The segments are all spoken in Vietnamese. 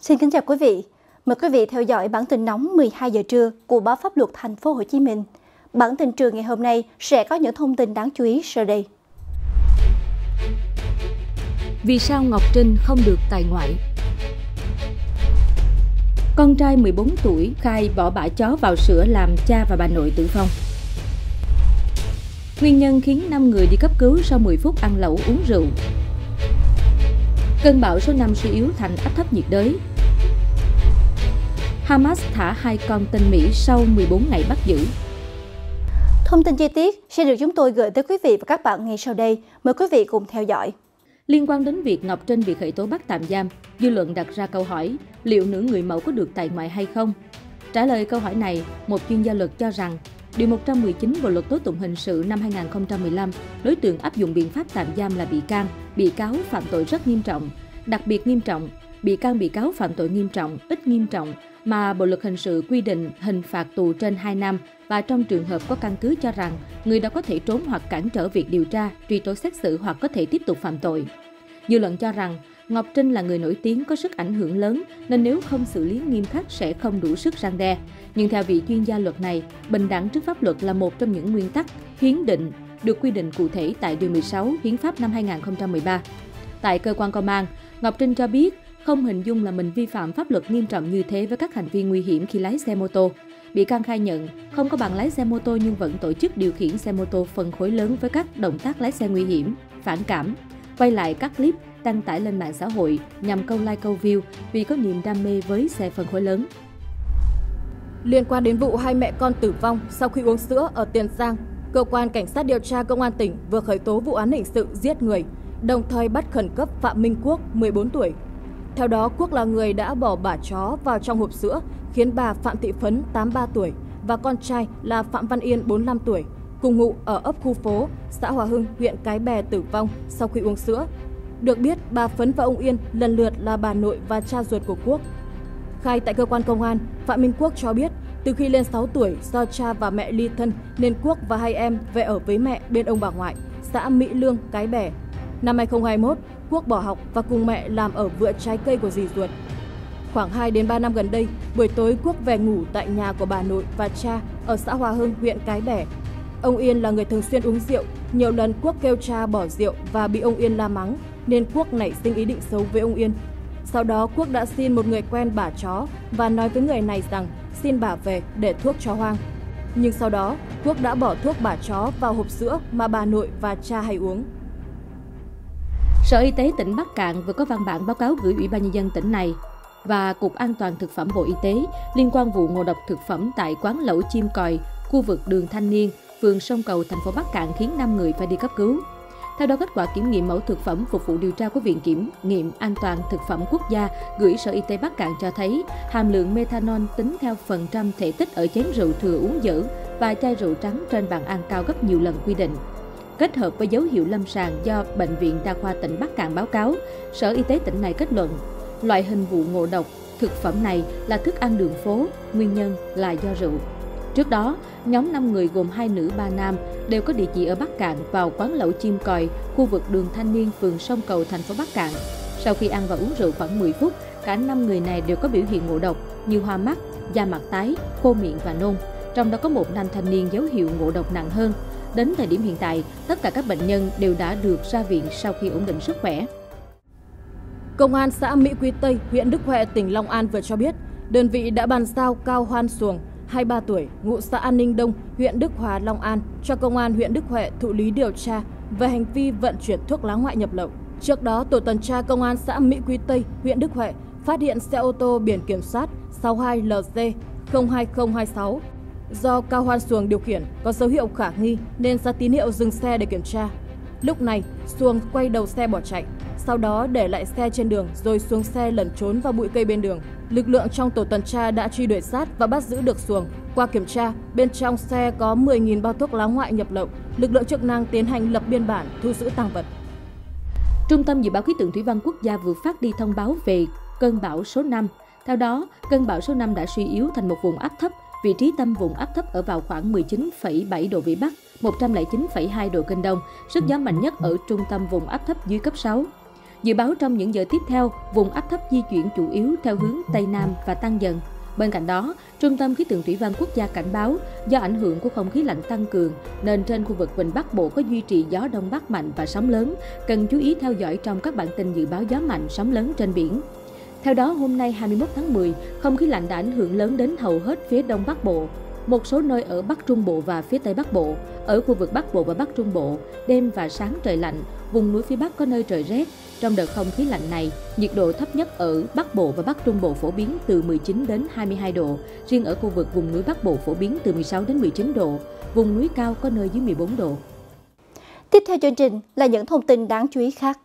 Xin kính chào quý vị. Mời quý vị theo dõi bản tin nóng 12 giờ trưa của báo pháp luật thành phố Hồ Chí Minh. Bản tin trưa ngày hôm nay sẽ có những thông tin đáng chú ý sau đây. Vì sao Ngọc Trinh không được tài ngoại? Con trai 14 tuổi khai bỏ bả chó vào sữa làm cha và bà nội tử vong. Nguyên nhân khiến 5 người đi cấp cứu sau 10 phút ăn lẩu uống rượu. Cơn bão số 5 suy yếu thành áp thấp nhiệt đới. Hamas thả hai con tên Mỹ sau 14 ngày bắt giữ. Thông tin chi tiết sẽ được chúng tôi gửi tới quý vị và các bạn ngay sau đây. Mời quý vị cùng theo dõi. Liên quan đến việc Ngọc Trinh bị khởi tố bắt tạm giam, dư luận đặt ra câu hỏi liệu nữ người mẫu có được tại ngoại hay không? Trả lời câu hỏi này, một chuyên gia luật cho rằng Điều 119 Bộ luật tố tụng hình sự năm 2015, đối tượng áp dụng biện pháp tạm giam là bị can, bị cáo phạm tội rất nghiêm trọng, đặc biệt nghiêm trọng, bị can bị cáo phạm tội nghiêm trọng, ít nghiêm trọng mà Bộ luật hình sự quy định hình phạt tù trên 2 năm và trong trường hợp có căn cứ cho rằng người đó có thể trốn hoặc cản trở việc điều tra, truy tố xét xử hoặc có thể tiếp tục phạm tội. Dư luận cho rằng Ngọc Trinh là người nổi tiếng có sức ảnh hưởng lớn nên nếu không xử lý nghiêm khắc sẽ không đủ sức răng đe. Nhưng theo vị chuyên gia luật này, bình đẳng trước pháp luật là một trong những nguyên tắc hiến định được quy định cụ thể tại Điều 16 Hiến pháp năm 2013. Tại cơ quan công an, Ngọc Trinh cho biết không hình dung là mình vi phạm pháp luật nghiêm trọng như thế với các hành vi nguy hiểm khi lái xe mô tô. Bị can khai nhận không có bằng lái xe mô tô nhưng vẫn tổ chức điều khiển xe mô tô phân khối lớn với các động tác lái xe nguy hiểm, phản cảm, quay lại các clip đăng tải lên mạng xã hội nhằm câu like câu view vì có niềm đam mê với xe phân khối lớn. Liên quan đến vụ hai mẹ con tử vong sau khi uống sữa ở Tiền Giang, cơ quan cảnh sát điều tra công an tỉnh vừa khởi tố vụ án hình sự giết người, đồng thời bắt khẩn cấp Phạm Minh Quốc, 14 tuổi. Theo đó, Quốc là người đã bỏ bà chó vào trong hộp sữa, khiến bà Phạm Thị Phấn, 83 tuổi, và con trai là Phạm Văn Yên, 45 tuổi, cùng ngụ ở ấp khu phố, xã Hòa Hưng, huyện Cái Bè tử vong sau khi uống sữa. Được biết, bà Phấn và ông Yên lần lượt là bà nội và cha ruột của Quốc. Khai tại cơ quan công an, Phạm Minh Quốc cho biết từ khi lên 6 tuổi do cha và mẹ ly thân nên Quốc và hai em về ở với mẹ bên ông bà ngoại, xã Mỹ Lương, Cái Bè. Năm 2021, Quốc bỏ học và cùng mẹ làm ở vựa trái cây của dì ruột. Khoảng 2 đến 3 năm gần đây, buổi tối Quốc về ngủ tại nhà của bà nội và cha ở xã Hòa Hưng, huyện Cái Bè. Ông Yên là người thường xuyên uống rượu, nhiều lần Quốc kêu cha bỏ rượu và bị ông Yên la mắng, nên Quốc nảy sinh ý định xấu với ông Yên. Sau đó Quốc đã xin một người quen bả chó và nói với người này rằng xin bà về để thuốc chó hoang. Nhưng sau đó, Quốc đã bỏ thuốc bả chó vào hộp sữa mà bà nội và cha hay uống. Sở Y tế tỉnh Bắc Cạn vừa có văn bản báo cáo gửi Ủy ban nhân dân tỉnh này và Cục An toàn thực phẩm Bộ Y tế liên quan vụ ngộ độc thực phẩm tại quán lẩu chim còi, khu vực đường Thanh Niên, phường Sông Cầu, thành phố Bắc Cạn khiến 5 người phải đi cấp cứu. Theo đó, kết quả kiểm nghiệm mẫu thực phẩm phục vụ điều tra của Viện Kiểm nghiệm An toàn Thực phẩm Quốc gia gửi Sở Y tế Bắc Cạn cho thấy hàm lượng methanol tính theo phần trăm thể tích ở chén rượu thừa uống dở và chai rượu trắng trên bàn ăn cao gấp nhiều lần quy định. Kết hợp với dấu hiệu lâm sàng do Bệnh viện Đa khoa tỉnh Bắc Cạn báo cáo, Sở Y tế tỉnh này kết luận loại hình vụ ngộ độc thực phẩm này là thức ăn đường phố, nguyên nhân là do rượu. Trước đó, nhóm 5 người gồm hai nữ ba nam đều có địa chỉ ở Bắc Cạn vào quán lẩu chim còi, khu vực đường Thanh Niên, phường Sông Cầu, thành phố Bắc Cạn. Sau khi ăn và uống rượu khoảng 10 phút, cả 5 người này đều có biểu hiện ngộ độc như hoa mắt, da mặt tái, khô miệng và nôn. Trong đó có một nam thanh niên dấu hiệu ngộ độc nặng hơn. Đến thời điểm hiện tại, tất cả các bệnh nhân đều đã được ra viện sau khi ổn định sức khỏe. Công an xã Mỹ Quy Tây, huyện Đức Huệ, tỉnh Long An vừa cho biết, đơn vị đã bàn giao Cao Hoan Xuồng, 23 tuổi, ngụ xã An Ninh Đông, huyện Đức Hòa, Long An cho công an huyện Đức Huệ thụ lý điều tra về hành vi vận chuyển thuốc lá ngoại nhập lậu. Trước đó, tổ tuần tra công an xã Mỹ Quý Tây, huyện Đức Huệ phát hiện xe ô tô biển kiểm soát 62LG 02026 do Cao Hoan Xuồng điều khiển có dấu hiệu khả nghi nên ra tín hiệu dừng xe để kiểm tra. Lúc này, Xuồng quay đầu xe bỏ chạy, sau đó để lại xe trên đường rồi xuống xe lẩn trốn vào bụi cây bên đường. Lực lượng trong tổ tuần tra đã truy đuổi sát và bắt giữ được Xuồng. Qua kiểm tra, bên trong xe có 10.000 bao thuốc lá ngoại nhập lậu. Lực lượng chức năng tiến hành lập biên bản, thu giữ tăng vật. Trung tâm Dự báo Khí tượng Thủy văn Quốc gia vừa phát đi thông báo về cơn bão số 5. Theo đó, cơn bão số 5 đã suy yếu thành một vùng áp thấp vị trí tâm vùng áp thấp ở vào khoảng 19,7 độ Vĩ Bắc, 109,2 độ Kinh Đông, sức gió mạnh nhất ở trung tâm vùng áp thấp dưới cấp 6. Dự báo trong những giờ tiếp theo, vùng áp thấp di chuyển chủ yếu theo hướng Tây Nam và tăng dần. Bên cạnh đó, Trung tâm Khí tượng Thủy văn Quốc gia cảnh báo do ảnh hưởng của không khí lạnh tăng cường nên trên khu vực Vịnh Bắc Bộ có duy trì gió Đông Bắc mạnh và sóng lớn, cần chú ý theo dõi trong các bản tin dự báo gió mạnh, sóng lớn trên biển. Theo đó, hôm nay 21 tháng 10, không khí lạnh đã ảnh hưởng lớn đến hầu hết phía Đông Bắc Bộ, một số nơi ở Bắc Trung Bộ và phía Tây Bắc Bộ. Ở khu vực Bắc Bộ và Bắc Trung Bộ, đêm và sáng trời lạnh, vùng núi phía Bắc có nơi trời rét. Trong đợt không khí lạnh này, nhiệt độ thấp nhất ở Bắc Bộ và Bắc Trung Bộ phổ biến từ 19 đến 22 độ, riêng ở khu vực vùng núi Bắc Bộ phổ biến từ 16 đến 19 độ, vùng núi cao có nơi dưới 14 độ. Tiếp theo chương trình là những thông tin đáng chú ý khác.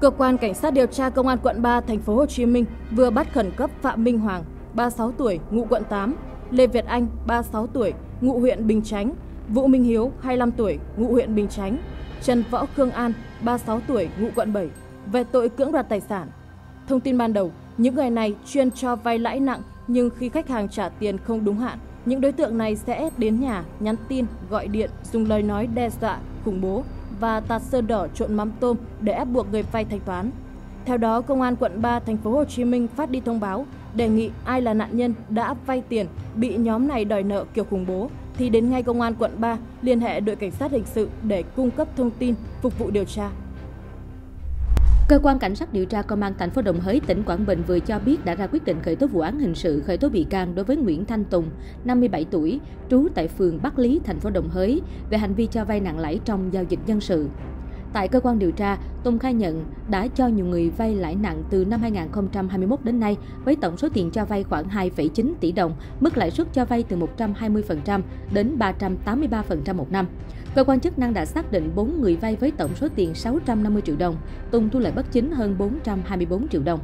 Cơ quan cảnh sát điều tra công an quận 3 thành phố Hồ Chí Minh vừa bắt khẩn cấp Phạm Minh Hoàng, 36 tuổi, ngụ quận 8, Lê Việt Anh, 36 tuổi, ngụ huyện Bình Chánh, Vũ Minh Hiếu, 25 tuổi, ngụ huyện Bình Chánh, Trần Võ Khương An, 36 tuổi, ngụ quận 7, về tội cưỡng đoạt tài sản. Thông tin ban đầu, những người này chuyên cho vay lãi nặng nhưng khi khách hàng trả tiền không đúng hạn, những đối tượng này sẽ đến nhà, nhắn tin, gọi điện, dùng lời nói đe dọa, khủng bố và tạt sơn đỏ trộn mắm tôm để ép buộc người vay thanh toán. Theo đó, Công an quận 3 thành phố Hồ Chí Minh phát đi thông báo đề nghị ai là nạn nhân đã vay tiền bị nhóm này đòi nợ kiểu khủng bố thì đến ngay công an quận 3 liên hệ đội cảnh sát hình sự để cung cấp thông tin phục vụ điều tra. Cơ quan cảnh sát điều tra công an thành phố Đồng Hới, tỉnh Quảng Bình vừa cho biết đã ra quyết định khởi tố vụ án hình sự khởi tố bị can đối với Nguyễn Thanh Tùng, 57 tuổi, trú tại phường Bắc Lý, thành phố Đồng Hới về hành vi cho vay nặng lãi trong giao dịch dân sự. Tại cơ quan điều tra, Tùng khai nhận đã cho nhiều người vay lãi nặng từ năm 2021 đến nay với tổng số tiền cho vay khoảng 2,9 tỷ đồng, mức lãi suất cho vay từ 120% đến 383% một năm. Cơ quan chức năng đã xác định 4 người vay với tổng số tiền 650 triệu đồng, Tùng thu lợi bất chính hơn 424 triệu đồng.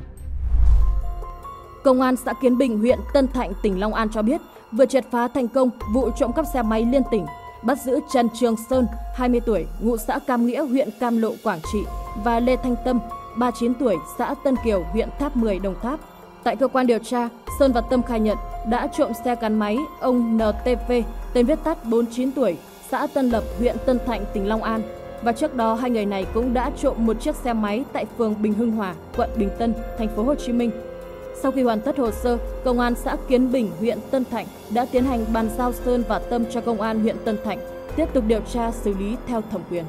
Công an xã Kiến Bình, huyện Tân Thạnh, tỉnh Long An cho biết vừa triệt phá thành công vụ trộm cắp xe máy liên tỉnh bắt giữ Trần Trường Sơn, 20 tuổi, ngụ xã Cam Nghĩa, huyện Cam Lộ, Quảng Trị và Lê Thanh Tâm, 39 tuổi, xã Tân Kiều, huyện Tháp 10, Đồng Tháp. Tại cơ quan điều tra, Sơn và Tâm khai nhận đã trộm xe gắn máy ông NTV, tên viết tắt 49 tuổi, xã Tân Lập, huyện Tân Thạnh, tỉnh Long An. Và trước đó hai người này cũng đã trộm một chiếc xe máy tại phường Bình Hưng Hòa, quận Bình Tân, thành phố Hồ Chí Minh sau khi hoàn tất hồ sơ, Công an xã Kiến Bình, huyện Tân Thạnh đã tiến hành bàn giao Sơn và Tâm cho Công an huyện Tân Thạnh tiếp tục điều tra xử lý theo thẩm quyền.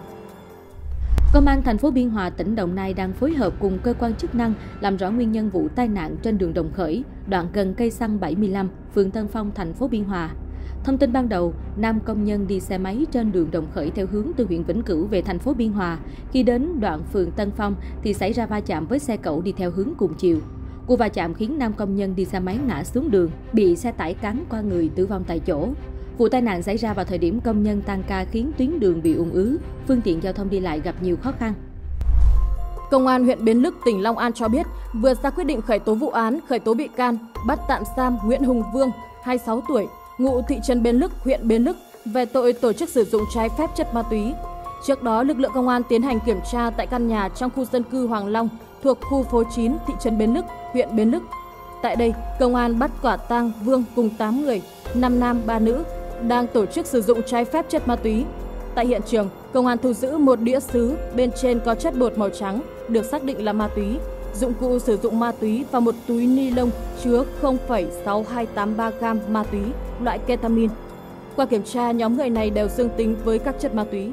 Công an thành phố Biên Hòa, tỉnh Đồng Nai đang phối hợp cùng cơ quan chức năng làm rõ nguyên nhân vụ tai nạn trên đường Đồng Khởi, đoạn gần cây xăng 75, phường Tân Phong, thành phố Biên Hòa. Thông tin ban đầu, nam công nhân đi xe máy trên đường Đồng Khởi theo hướng từ huyện Vĩnh Cửu về thành phố Biên Hòa. Khi đến đoạn phường Tân Phong thì xảy ra va chạm với xe cẩu đi theo hướng cùng chiều. Cú va chạm khiến nam công nhân đi xe máy ngã xuống đường, bị xe tải cán qua người tử vong tại chỗ. Vụ tai nạn xảy ra vào thời điểm công nhân tăng ca khiến tuyến đường bị ùn ứ, phương tiện giao thông đi lại gặp nhiều khó khăn. Công an huyện Bến Lức, tỉnh Long An cho biết vừa ra quyết định khởi tố vụ án, khởi tố bị can, bắt tạm giam Nguyễn Hùng Vương, 26 tuổi, ngụ thị trấn Bến Lức, huyện Bến Lức về tội tổ chức sử dụng trái phép chất ma túy. Trước đó, lực lượng công an tiến hành kiểm tra tại căn nhà trong khu dân cư Hoàng Long thuộc khu phố 9 thị trấn Bến Lức, huyện Bến Lức. Tại đây, công an bắt quả tang Vương cùng 8 người, 5 nam 3 nữ đang tổ chức sử dụng trái phép chất ma túy. Tại hiện trường, công an thu giữ một đĩa xứ bên trên có chất bột màu trắng được xác định là ma túy, dụng cụ sử dụng ma túy và một túi ni lông chứa 0,6283 gam ma túy loại ketamin. Qua kiểm tra, nhóm người này đều dương tính với các chất ma túy.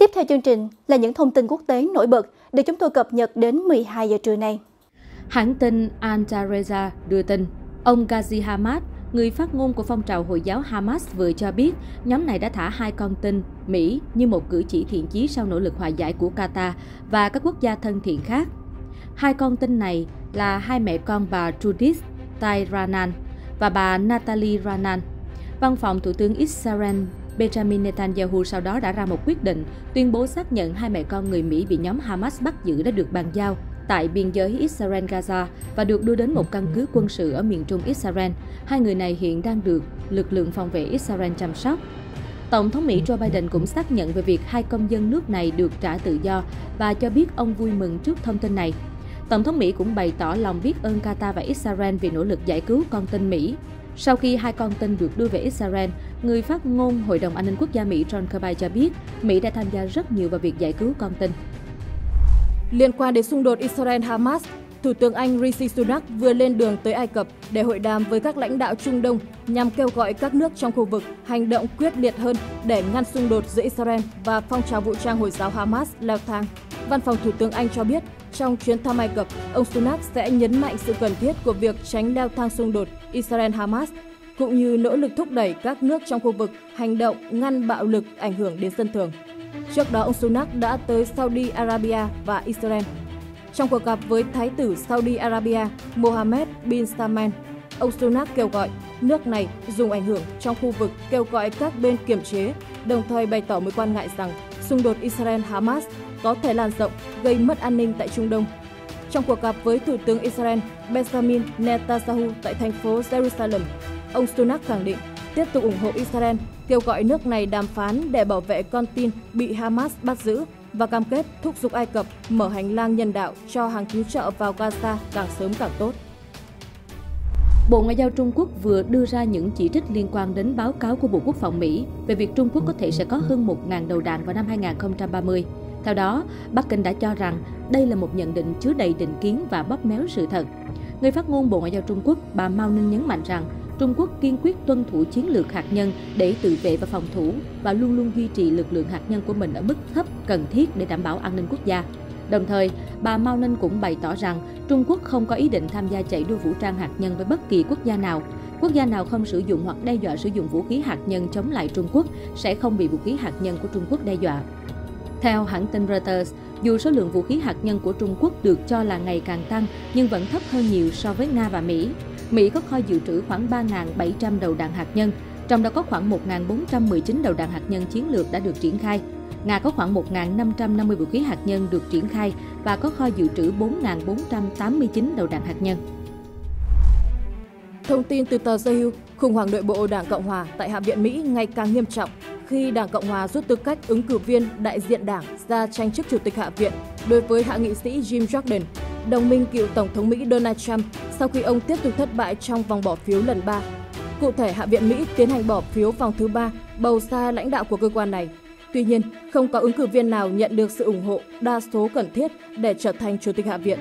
Tiếp theo chương trình là những thông tin quốc tế nổi bật được chúng tôi cập nhật đến 12 giờ trưa nay. Hãng tin Al Jazeera đưa tin, ông Ghazi Hamad, người phát ngôn của phong trào Hồi giáo Hamas vừa cho biết nhóm này đã thả hai con tin Mỹ như một cử chỉ thiện chí sau nỗ lực hòa giải của Qatar và các quốc gia thân thiện khác. Hai con tin này là hai mẹ con bà Judith Tai Ranan và bà Natalie Ranan. Văn phòng Thủ tướng Israel Benjamin Netanyahu sau đó đã ra một quyết định tuyên bố xác nhận hai mẹ con người Mỹ bị nhóm Hamas bắt giữ đã được bàn giao tại biên giới Israel-Gaza và được đưa đến một căn cứ quân sự ở miền trung Israel. Hai người này hiện đang được lực lượng phòng vệ Israel chăm sóc. Tổng thống Mỹ Joe Biden cũng xác nhận về việc hai công dân nước này được trả tự do và cho biết ông vui mừng trước thông tin này. Tổng thống Mỹ cũng bày tỏ lòng biết ơn Qatar và Israel vì nỗ lực giải cứu con tin Mỹ. Sau khi hai con tin được đưa về Israel, người phát ngôn Hội đồng An ninh Quốc gia Mỹ John Kirby cho biết Mỹ đã tham gia rất nhiều vào việc giải cứu con tin. Liên quan đến xung đột Israel-Hamas, Thủ tướng Anh Rishi Sunak vừa lên đường tới Ai Cập để hội đàm với các lãnh đạo Trung Đông nhằm kêu gọi các nước trong khu vực hành động quyết liệt hơn để ngăn xung đột giữa Israel và phong trào vũ trang Hồi giáo Hamas leo thang. Văn phòng Thủ tướng Anh cho biết, trong chuyến thăm Ai Cập, ông Sunak sẽ nhấn mạnh sự cần thiết của việc tránh leo thang xung đột Israel-Hamas, cũng như nỗ lực thúc đẩy các nước trong khu vực hành động ngăn bạo lực ảnh hưởng đến dân thường. Trước đó, ông Sunak đã tới Saudi Arabia và Israel. Trong cuộc gặp với Thái tử Saudi Arabia Mohammed bin Salman, ông Sunak kêu gọi nước này dùng ảnh hưởng trong khu vực kêu gọi các bên kiềm chế, đồng thời bày tỏ mối quan ngại rằng xung đột Israel-Hamas có thể lan rộng, gây mất an ninh tại Trung Đông. Trong cuộc gặp với Thủ tướng Israel Benjamin Netanyahu tại thành phố Jerusalem, ông Sunak khẳng định tiếp tục ủng hộ Israel, kêu gọi nước này đàm phán để bảo vệ con tin bị Hamas bắt giữ và cam kết thúc giục Ai Cập mở hành lang nhân đạo cho hàng cứu trợ vào Gaza càng sớm càng tốt. Bộ Ngoại giao Trung Quốc vừa đưa ra những chỉ trích liên quan đến báo cáo của Bộ Quốc phòng Mỹ về việc Trung Quốc có thể sẽ có hơn 1.000 đầu đạn vào năm 2030. Theo đó, Bắc Kinh đã cho rằng đây là một nhận định chứa đầy định kiến và bóp méo sự thật. Người phát ngôn Bộ Ngoại giao Trung Quốc, bà Mao Ninh nhấn mạnh rằng Trung Quốc kiên quyết tuân thủ chiến lược hạt nhân để tự vệ và phòng thủ và luôn luôn duy trì lực lượng hạt nhân của mình ở mức thấp cần thiết để đảm bảo an ninh quốc gia. Đồng thời, bà Mao Ninh cũng bày tỏ rằng Trung Quốc không có ý định tham gia chạy đua vũ trang hạt nhân với bất kỳ quốc gia nào. Quốc gia nào không sử dụng hoặc đe dọa sử dụng vũ khí hạt nhân chống lại Trung Quốc sẽ không bị vũ khí hạt nhân của Trung Quốc đe dọa. Theo hãng tin Reuters, dù số lượng vũ khí hạt nhân của Trung Quốc được cho là ngày càng tăng nhưng vẫn thấp hơn nhiều so với Nga và Mỹ. Mỹ có kho dự trữ khoảng 3.700 đầu đạn hạt nhân, trong đó có khoảng 1.419 đầu đạn hạt nhân chiến lược đã được triển khai. Nga có khoảng 1.550 vũ khí hạt nhân được triển khai và có kho dự trữ 4.489 đầu đạn hạt nhân. Thông tin từ tờ The Hill, khủng hoảng nội bộ Đảng Cộng Hòa tại Hạ viện Mỹ ngày càng nghiêm trọng khi Đảng Cộng Hòa rút tư cách ứng cử viên đại diện đảng ra tranh chức Chủ tịch Hạ viện đối với hạ nghị sĩ Jim Jordan, đồng minh cựu Tổng thống Mỹ Donald Trump sau khi ông tiếp tục thất bại trong vòng bỏ phiếu lần 3. Cụ thể, Hạ viện Mỹ tiến hành bỏ phiếu vòng thứ ba bầu ra lãnh đạo của cơ quan này. Tuy nhiên, không có ứng cử viên nào nhận được sự ủng hộ đa số cần thiết để trở thành Chủ tịch Hạ viện.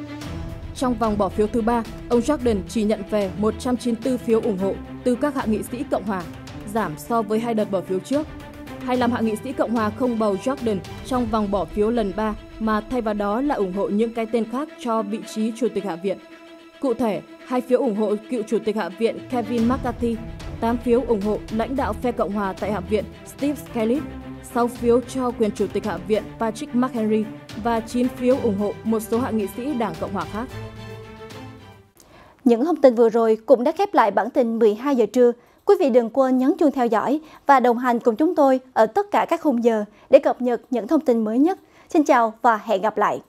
Trong vòng bỏ phiếu thứ ba, ông Jordan chỉ nhận về 194 phiếu ủng hộ từ các hạ nghị sĩ Cộng hòa, giảm so với hai đợt bỏ phiếu trước. 25 hạ nghị sĩ Cộng hòa không bầu Jordan trong vòng bỏ phiếu lần 3 mà thay vào đó là ủng hộ những cái tên khác cho vị trí Chủ tịch Hạ viện. Cụ thể, hai phiếu ủng hộ cựu Chủ tịch Hạ viện Kevin McCarthy, 8 phiếu ủng hộ lãnh đạo phe Cộng hòa tại Hạ viện Steve Scalise, 6 phiếu cho quyền Chủ tịch Hạ viện Patrick McHenry và 9 phiếu ủng hộ một số hạ nghị sĩ Đảng Cộng hòa khác. Những thông tin vừa rồi cũng đã khép lại bản tin 12 giờ trưa. Quý vị đừng quên nhấn chuông theo dõi và đồng hành cùng chúng tôi ở tất cả các khung giờ để cập nhật những thông tin mới nhất. Xin chào và hẹn gặp lại!